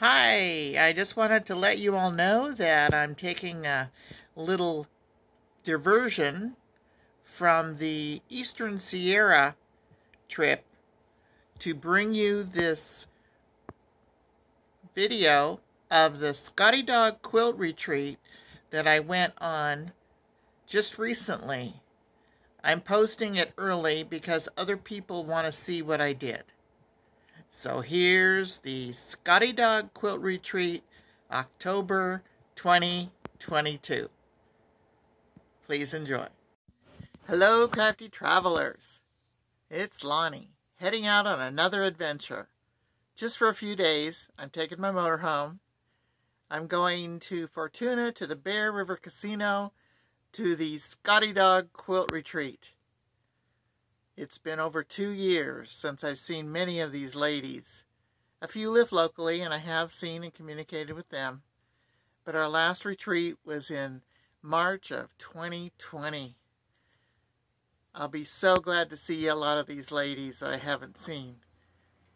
Hi, I just wanted to let you all know that I'm taking a little diversion from the Eastern Sierra trip to bring you this video of the Scottie Dog Quilt Retreat that I went on just recently. I'm posting it early because other people want to see what I did. So here's the Scottie Dog Quilt Retreat, October 2022. Please enjoy. Hello, crafty travelers. It's Lonnie, heading out on another adventure. Just for a few days, I'm taking my motorhome. I'm going to Fortuna, to the Bear River Casino, to the Scottie Dog Quilt Retreat. It's been over two years since I've seen many of these ladies. A few live locally, and I have seen and communicated with them. But our last retreat was in March of 2020. I'll be so glad to see a lot of these ladies I haven't seen,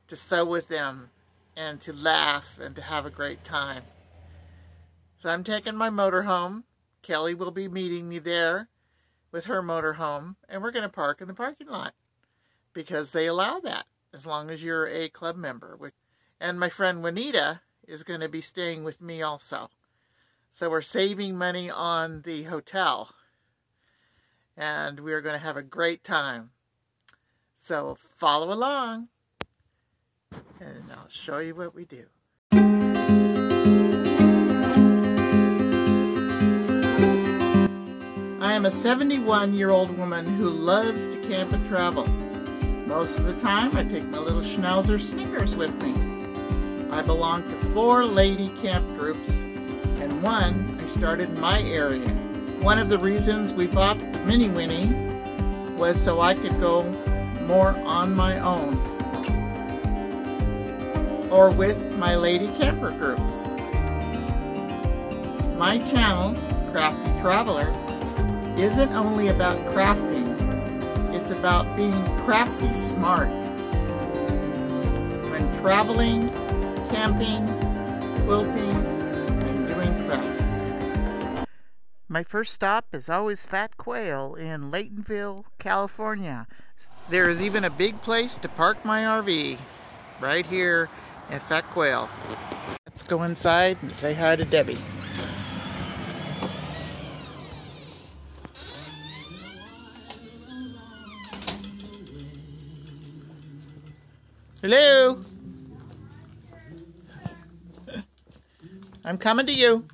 to sew with them, and to laugh and to have a great time. So I'm taking my motorhome. Kelly will be meeting me there with her motorhome, and we're going to park in the parking lot because they allow that as long as you're a club member. And my friend Juanita is going to be staying with me also. So we're saving money on the hotel. And we're going to have a great time. So follow along. And I'll show you what we do. Am a 71 year old woman who loves to camp and travel. Most of the time I take my little Schnauzer Snickers with me. I belong to four lady camp groups and one I started in my area. One of the reasons we bought the Minnie Winnie was so I could go more on my own or with my lady camper groups. My channel, Crafty Traveler, isn't only about crafting, it's about being crafty smart. When traveling, camping, quilting, and doing crafts. My first stop is always Fat Quail in Laytonville, California. There is even a big place to park my RV right here at Fat Quail. Let's go inside and say hi to Debbie. Hello? I'm coming to you.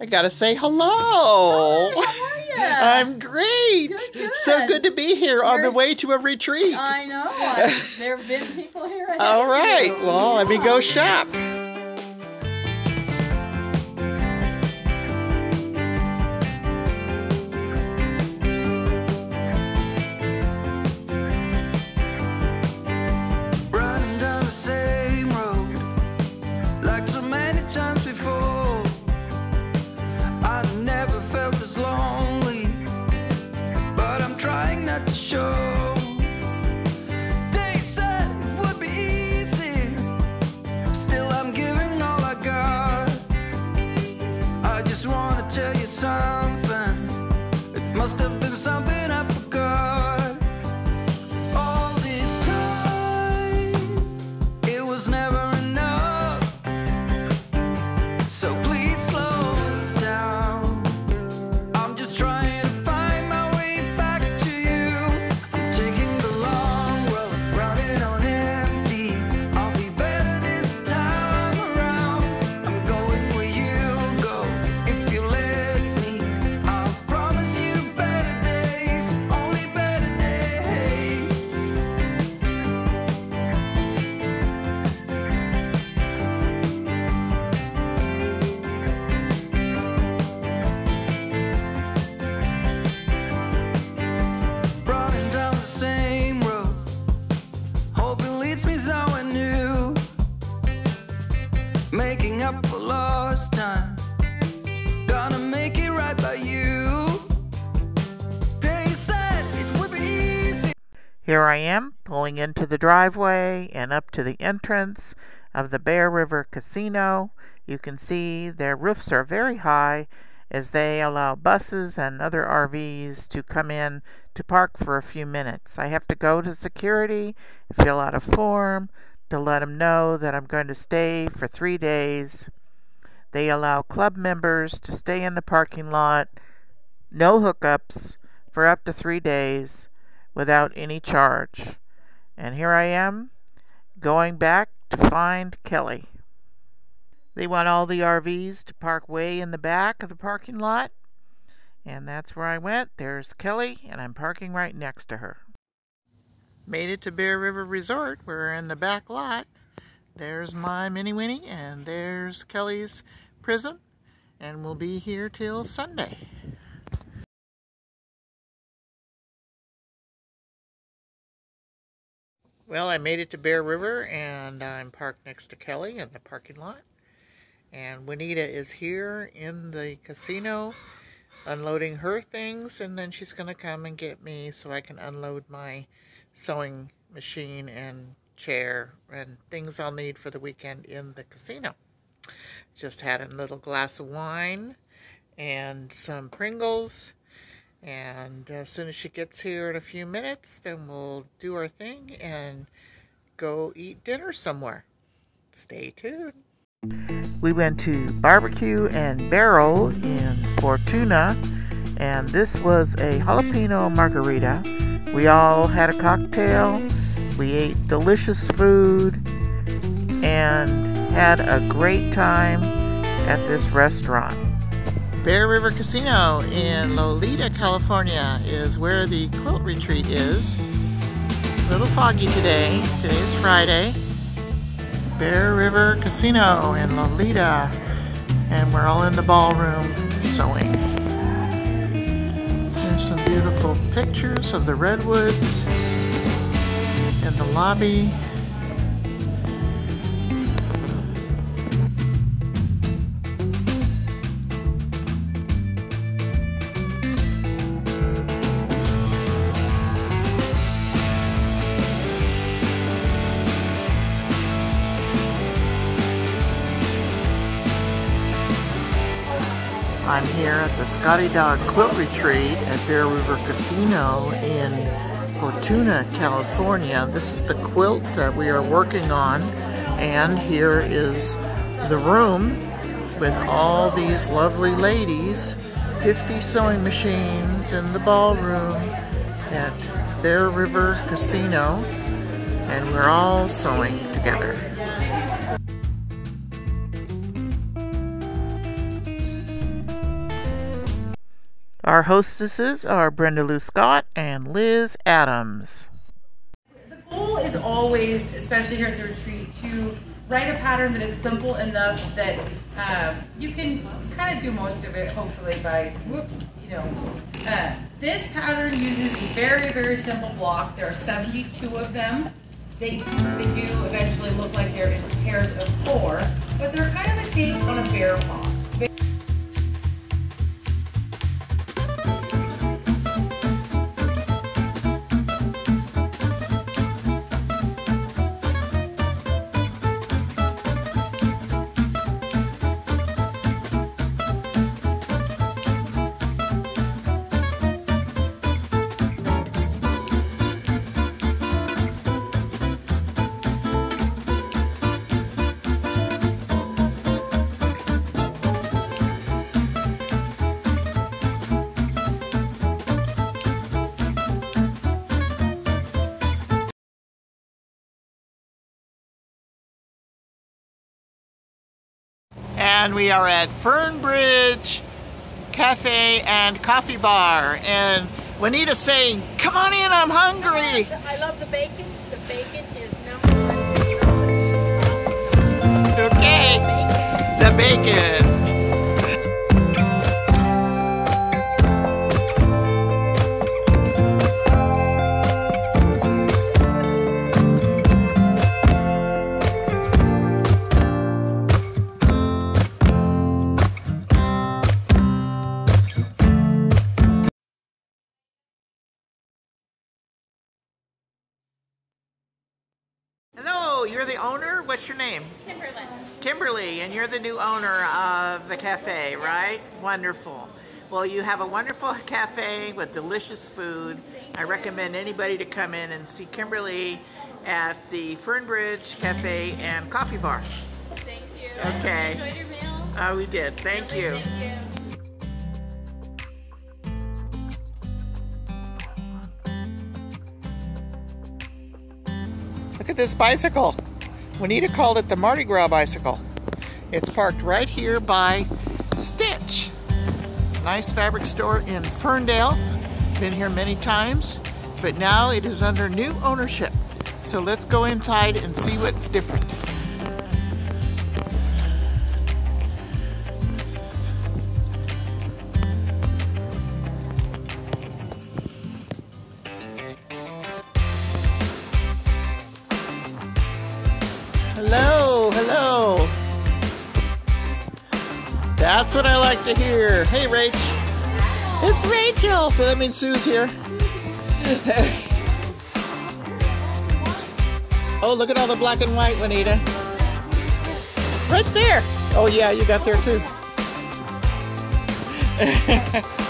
I gotta say hello. Hi, I'm great. Good, good. So good to be here on You're- the way to a retreat. I know. There have been people here. All right. All of you. Well, let me go shop. Tell you something. It must have Here I am pulling into the driveway and up to the entrance of the Bear River Casino. You can see their roofs are very high as they allow buses and other RVs to come in to park for a few minutes. I have to go to security, fill out a form to let them know that I'm going to stay for three days. They allow club members to stay in the parking lot, no hookups, for up to three days without any charge. And here I am going back to find Kelly. They want all the RVs to park way in the back of the parking lot. And that's where I went. There's Kelly, and I'm parking right next to her. Made it to Bear River Resort. We're in the back lot. There's my Minnie Winnie, and there's Kelly's Prism. And we'll be here till Sunday. Well, I made it to Bear River, and I'm parked next to Kelly in the parking lot. And Juanita is here in the casino unloading her things and then she's going to come and get me so I can unload my sewing machine and chair and things I'll need for the weekend in the casino. Just had a little glass of wine and some Pringles and as soon as she gets here in a few minutes then we'll do our thing and go eat dinner somewhere. Stay tuned. We went to Barbecue and Barrel in Fortuna, and this was a jalapeno margarita. We all had a cocktail, we ate delicious food, and had a great time at this restaurant. Bear River Casino in Loleta, California is where the quilt retreat is. A little foggy today. Today's Friday. Bear River Casino in Loleta. And we're all in the ballroom sewing. There's some beautiful pictures of the redwoods in the lobby. I'm here at the Scottie Dog Quilt Retreat at Bear River Casino in Fortuna, California. This is the quilt that we are working on and here is the room with all these lovely ladies, 50 sewing machines in the ballroom at Bear River Casino and we're all sewing together. Our hostesses are Brenda Lou Scott and Liz Adams. The goal is always, especially here at the retreat, to write a pattern that is simple enough that uh, you can kind of do most of it, hopefully, by, whoops, you know. Uh, this pattern uses a very, very simple block. There are 72 of them. They, they do eventually look like they're in pairs of four, but they're kind of a take on a bear paw. And we are at Fernbridge Cafe and Coffee Bar. And Juanita's saying, come on in, I'm hungry. I love the bacon. The bacon is number one. Okay, the bacon. What's your name? Kimberly. Kimberly, and you're the new owner of the cafe, right? Wonderful. Well, you have a wonderful cafe with delicious food. I recommend anybody to come in and see Kimberly at the Fernbridge Cafe and Coffee Bar. Thank you. Okay. Enjoyed your meal. Oh, we did. Thank you. Thank you. Look at this bicycle. Juanita called it the Mardi Gras bicycle. It's parked right here by Stitch. Nice fabric store in Ferndale. Been here many times, but now it is under new ownership. So let's go inside and see what's different. To hear. Hey, Rach. It's Rachel. So that means Sue's here. oh, look at all the black and white, Juanita. Right there. Oh, yeah, you got there too.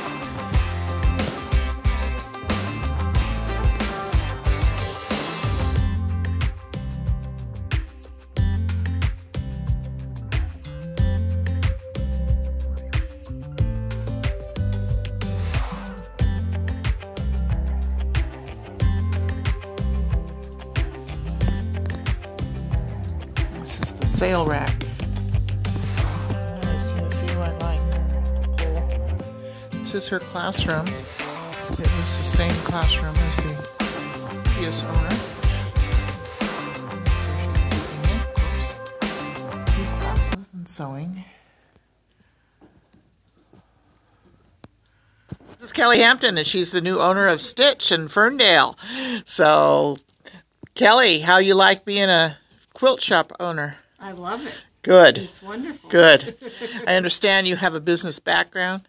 her classroom. It was the same classroom as the previous owner. So she's keeping it, of course. New classes and sewing. This is Kelly Hampton, and she's the new owner of Stitch in Ferndale. So, Kelly, how you like being a quilt shop owner? I love it. Good. It's wonderful. Good. I understand you have a business background.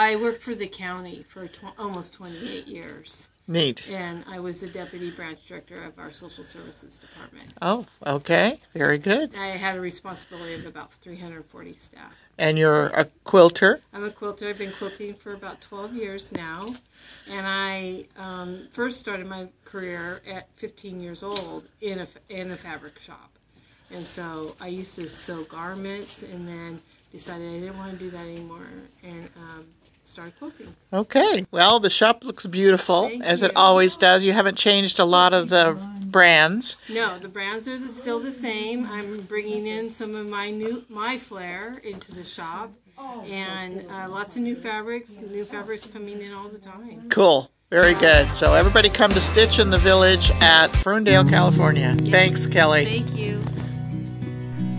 I worked for the county for tw- almost 28 years, Neat. and I was the deputy branch director of our social services department. Oh, okay. Very good. I had a responsibility of about 340 staff. And you're a quilter. I'm a quilter. I've been quilting for about 12 years now, and I um, first started my career at 15 years old in a in a fabric shop, and so I used to sew garments, and then decided I didn't want to do that anymore, and um, started quilting. Okay. Well, the shop looks beautiful, Thank as it always does. You haven't changed a lot of the brands. No, the brands are the, still the same. I'm bringing in some of my new my flair into the shop, and uh, lots of new fabrics. New fabrics coming in all the time. Cool. Very good. So everybody come to Stitch in the Village at Ferndale, California. Thanks, Kelly. Thank you.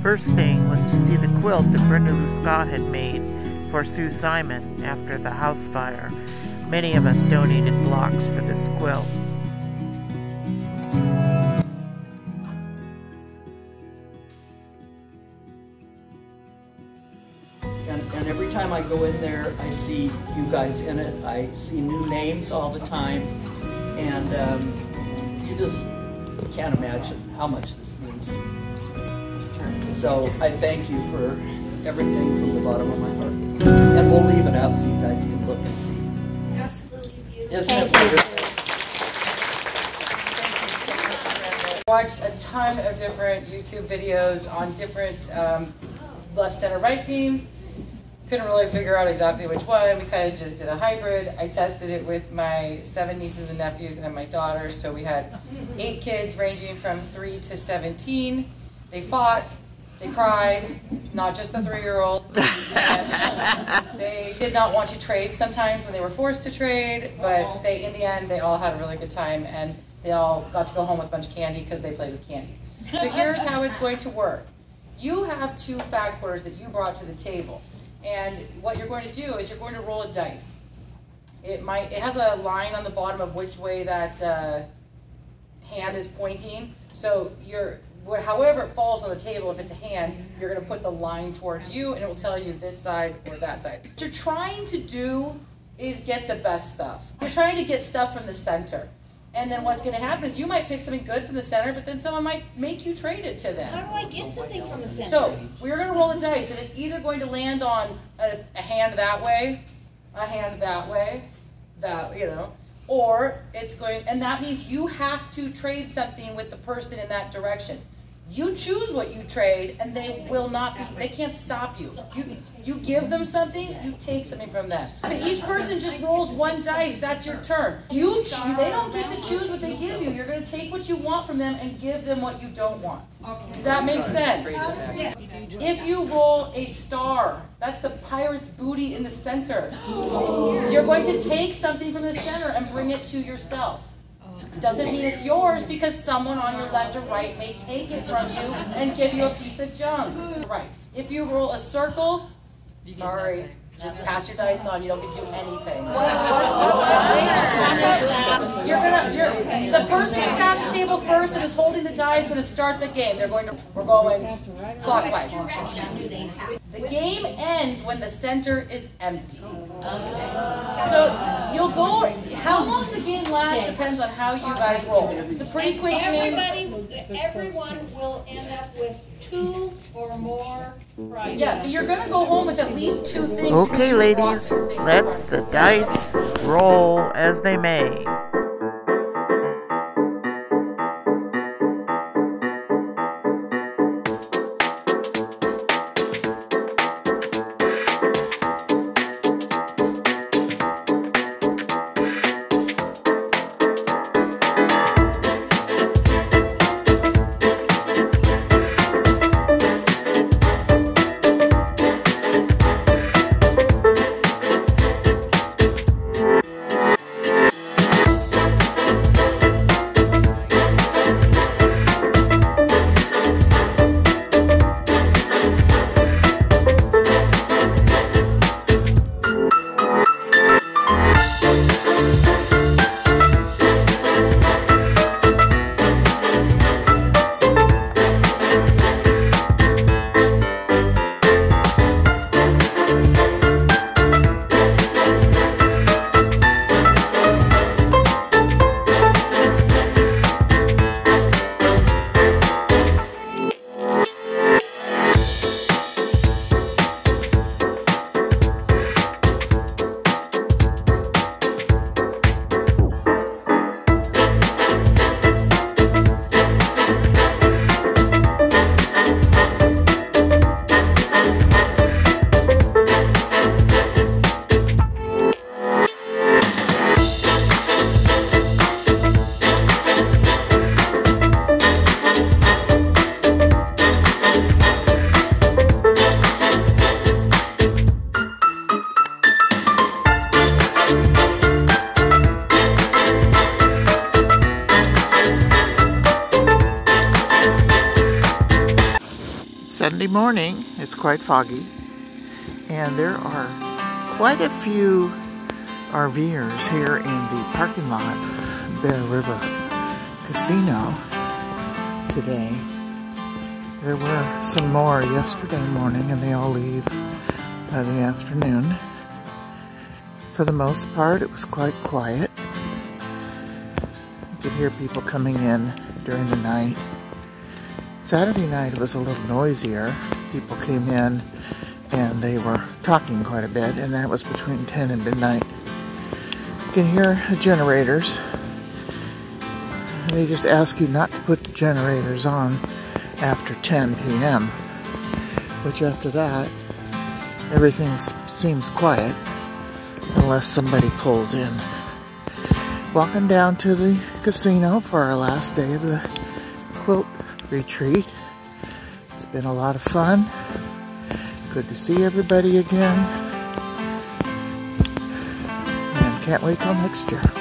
First thing was to see the quilt that Brenda Lou Scott had made for Sue Simon after the house fire. Many of us donated blocks for this quilt. And, and every time I go in there, I see you guys in it. I see new names all the time. And um, you just can't imagine how much this means. So I thank you for everything from the bottom of my heart. And we'll leave it out so you guys can look and see. Absolutely beautiful. Isn't it wonderful? Watched a ton of different YouTube videos on different um, left, center, right beams. Couldn't really figure out exactly which one. We kind of just did a hybrid. I tested it with my seven nieces and nephews and my daughter. So we had eight kids ranging from three to 17. They fought. They cried, not just the three-year-old. they did not want to trade sometimes when they were forced to trade, but they, in the end, they all had a really good time and they all got to go home with a bunch of candy because they played with candy. So here's how it's going to work. You have two fat quarters that you brought to the table, and what you're going to do is you're going to roll a dice. It might, it has a line on the bottom of which way that uh, hand is pointing. So you're, wh- however it falls on the table, if it's a hand, you're going to put the line towards you, and it will tell you this side or that side. What you're trying to do is get the best stuff. You're trying to get stuff from the center. And then what's going to happen is you might pick something good from the center, but then someone might make you trade it to them. How do I get something from the center? So we're going to roll a dice, and it's either going to land on a, a hand that way, a hand that way, that you know, or it's going, and that means you have to trade something with the person in that direction. You choose what you trade, and they will not be. They can't stop you. You you give them something, you take something from them. But each person just rolls one dice. That's your turn. You they don't get to choose what they give you. You're going to take what you want from them and give them what you don't want. Does that make sense? If you roll a star, that's the pirate's booty in the center. You're going to take something from the center and bring it to yourself. Doesn't mean it's yours because someone on your left or right may take it from you and give you a piece of junk. Right. If you roll a circle, sorry, just pass your dice on. You don't get to do anything. You're gonna, you're, the person who sat at the table first and is holding the die is gonna start the game. They're going to, we're going clockwise. The game ends when the center is empty. So you'll go, how long the game lasts depends on how you guys roll. It's a pretty quick game. Everybody, everyone will end up with two or more prizes. Yeah, but you're gonna go home with at least two things. Okay, ladies, let the dice roll as they may. Quite foggy, and there are quite a few RVers here in the parking lot Bear River Casino today. There were some more yesterday morning, and they all leave by the afternoon. For the most part, it was quite quiet. You could hear people coming in during the night. Saturday night was a little noisier. People came in and they were talking quite a bit, and that was between 10 and midnight. You can hear the generators. They just ask you not to put the generators on after 10 p.m., which after that, everything seems quiet unless somebody pulls in. Walking down to the casino for our last day of the quilt retreat. Been a lot of fun. Good to see everybody again. And can't wait till next year.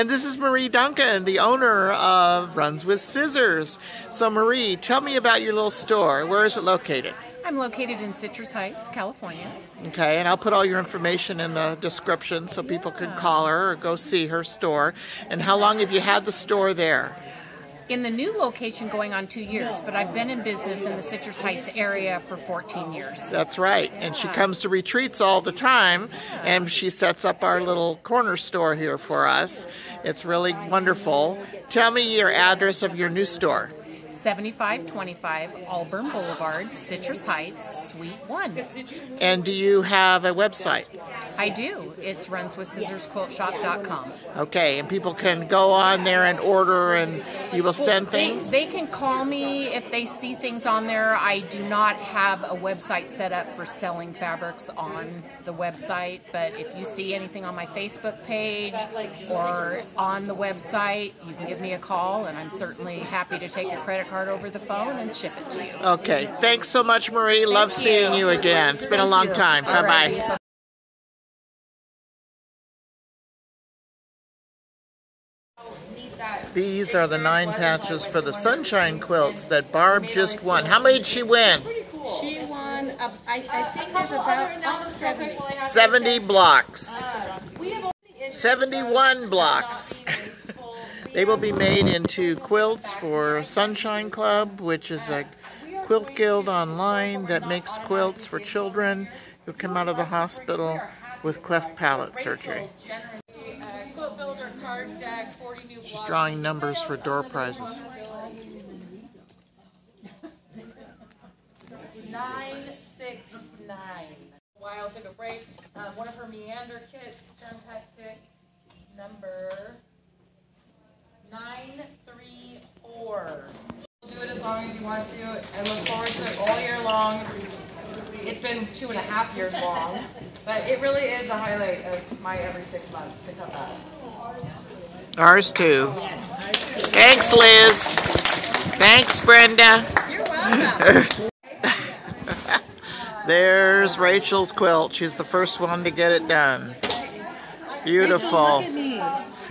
And this is Marie Duncan, the owner of Runs with Scissors. So, Marie, tell me about your little store. Where is it located? I'm located in Citrus Heights, California. Okay, and I'll put all your information in the description so people can call her or go see her store. And how long have you had the store there? In the new location, going on two years, but I've been in business in the Citrus Heights area for 14 years. That's right. And she comes to retreats all the time and she sets up our little corner store here for us. It's really wonderful. Tell me your address of your new store. 7525 Auburn Boulevard, Citrus Heights, Suite 1. And do you have a website? I do. It's runswithscissorsquiltshop.com. Okay, and people can go on there and order and you will send things? they can call me if they see things on there. I do not have a website set up for selling fabrics on the website, but if you see anything on my Facebook page or on the website, you can give me a call and I'm certainly happy to take your credit card over the phone and ship it to you. Okay, thanks so much, Marie. Love Thank seeing you. you again. It's been a long time. Bye bye These are the nine patches for the sunshine quilts that Barb just won. How many did she win? She won, uh, I, I think there's about almost seventy. 70 blocks. 71 blocks. they will be made into quilts for Sunshine Club, which is a quilt guild online that makes quilts for children who come out of the hospital with cleft palate surgery. Card deck, 40 new She's drawing numbers for door prizes. Nine six nine. While took a break. Um, one of her meander kits, germ pack kit, number nine three four. We'll Do it as long as you want to. I look forward to it all year long. It's been two and a half years long, but it really is the highlight of my every six months to come back. Ours too. Thanks, Liz. Thanks, Brenda. You're welcome. There's Rachel's quilt. She's the first one to get it done. Beautiful.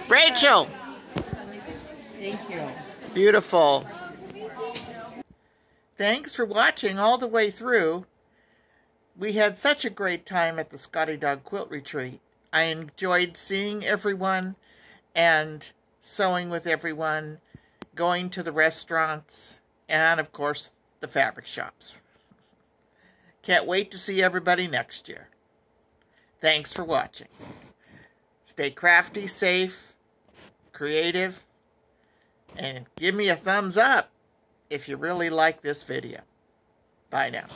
Rachel! Thank you. Beautiful. Thanks for watching all the way through. We had such a great time at the Scottie Dog Quilt Retreat. I enjoyed seeing everyone and sewing with everyone, going to the restaurants, and of course, the fabric shops. Can't wait to see everybody next year. Thanks for watching. Stay crafty, safe, creative, and give me a thumbs up if you really like this video. Bye now.